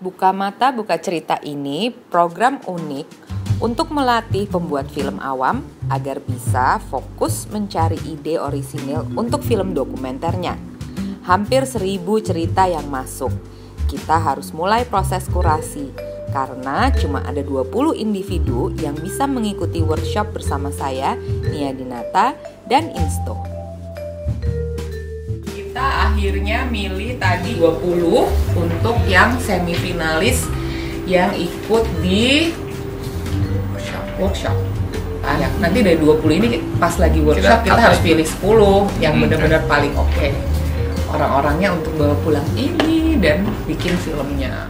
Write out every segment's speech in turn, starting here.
Buka Mata Buka Cerita ini program unik untuk melatih pembuat film awam agar bisa fokus mencari ide orisinil untuk film dokumenternya. Hampir seribu cerita yang masuk. Kita harus mulai proses kurasi karena cuma ada 20 individu yang bisa mengikuti workshop bersama saya, Nia Dinata, dan Insto akhirnya milih tadi 20 untuk yang semifinalis yang ikut di workshop. workshop. Ah, ya, nanti dari 20 ini pas lagi workshop kita, kita harus pilih 10 yang hmm, benar-benar paling oke. Okay. Orang-orangnya untuk bawa pulang ini dan bikin filmnya.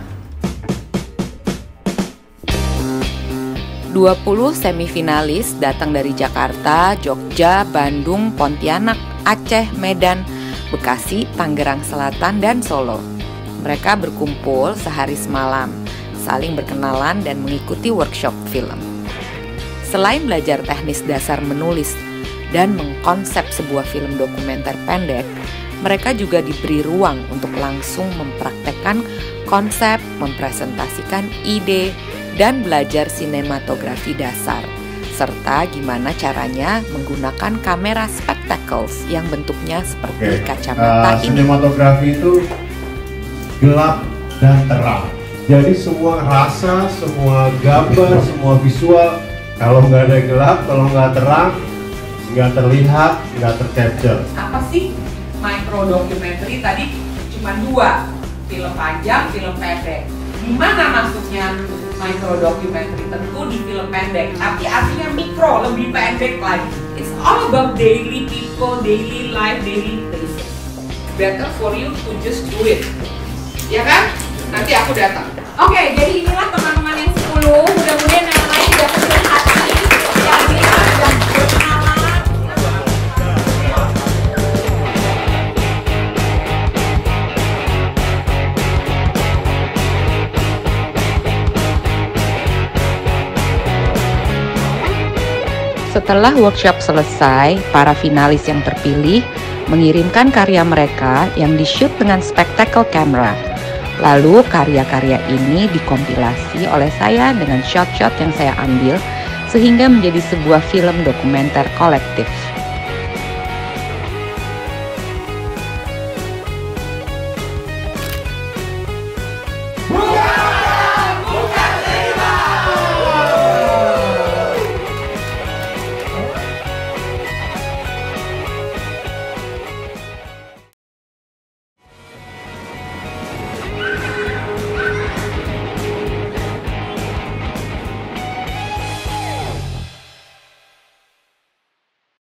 20 semifinalis datang dari Jakarta, Jogja, Bandung, Pontianak, Aceh, Medan, Bekasi, Tangerang Selatan, dan Solo. Mereka berkumpul sehari semalam, saling berkenalan dan mengikuti workshop film. Selain belajar teknis dasar menulis dan mengkonsep sebuah film dokumenter pendek, mereka juga diberi ruang untuk langsung mempraktekkan konsep, mempresentasikan ide, dan belajar sinematografi dasar serta gimana caranya menggunakan kamera spectacles yang bentuknya seperti okay. kacamata uh, ini. Sinematografi itu gelap dan terang. Jadi semua rasa, semua gambar, semua visual kalau nggak ada gelap, kalau nggak terang, nggak terlihat, nggak tercapture. Apa sih micro documentary tadi? Cuma dua, film panjang, film pendek. Gimana maksudnya micro documentary tentu di film pendek tapi artinya mikro lebih pendek lagi. It's all about daily people daily life daily places better for you to just do it. Ya kan? Nanti aku datang. Oke okay, jadi inilah Setelah workshop selesai, para finalis yang terpilih mengirimkan karya mereka yang di-shoot dengan spectacle camera. Lalu karya-karya ini dikompilasi oleh saya dengan shot-shot yang saya ambil sehingga menjadi sebuah film dokumenter kolektif.